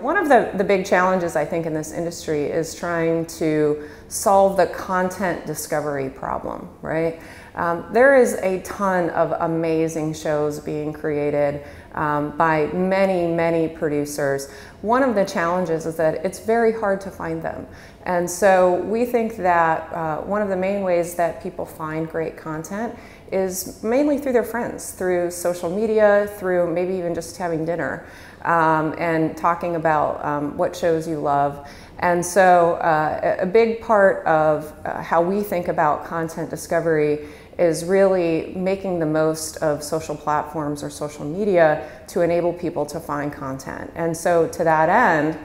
One of the, the big challenges I think in this industry is trying to solve the content discovery problem, right? Um, there is a ton of amazing shows being created um, by many, many producers. One of the challenges is that it's very hard to find them. And so we think that uh, one of the main ways that people find great content is mainly through their friends, through social media, through maybe even just having dinner um, and talking about um, what shows you love. And so uh, a big part of uh, how we think about content discovery is really making the most of social platforms or social media to enable people to find content. And so to that end,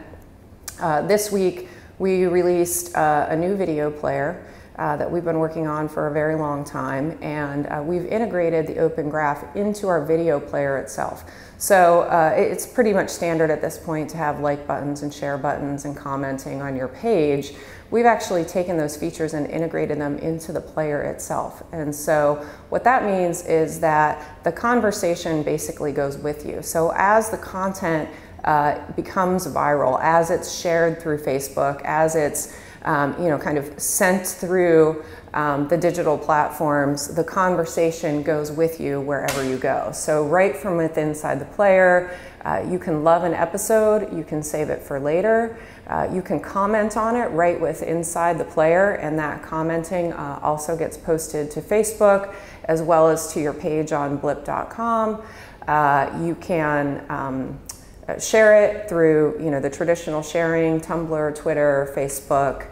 uh, this week we released uh, a new video player uh, that we've been working on for a very long time, and uh, we've integrated the Open Graph into our video player itself. So uh, it's pretty much standard at this point to have like buttons and share buttons and commenting on your page. We've actually taken those features and integrated them into the player itself. And so what that means is that the conversation basically goes with you. So as the content uh, becomes viral, as it's shared through Facebook, as it's um, you know, kind of sent through um, the digital platforms, the conversation goes with you wherever you go. So right from within inside the player, uh, you can love an episode, you can save it for later, uh, you can comment on it right with inside the player, and that commenting uh, also gets posted to Facebook as well as to your page on blip.com. Uh, you can um, uh, share it through you know the traditional sharing, Tumblr, Twitter, Facebook.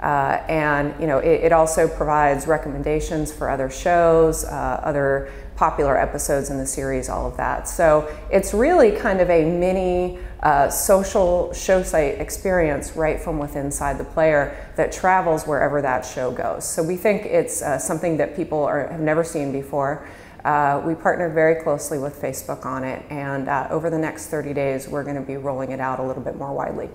Uh, and you know, it, it, also provides recommendations for other shows, uh, other popular episodes in the series, all of that. So it's really kind of a mini uh, social show site experience right from within inside the player that travels wherever that show goes. So we think it's uh, something that people are, have never seen before. Uh, we partnered very closely with Facebook on it, and uh, over the next 30 days, we're going to be rolling it out a little bit more widely.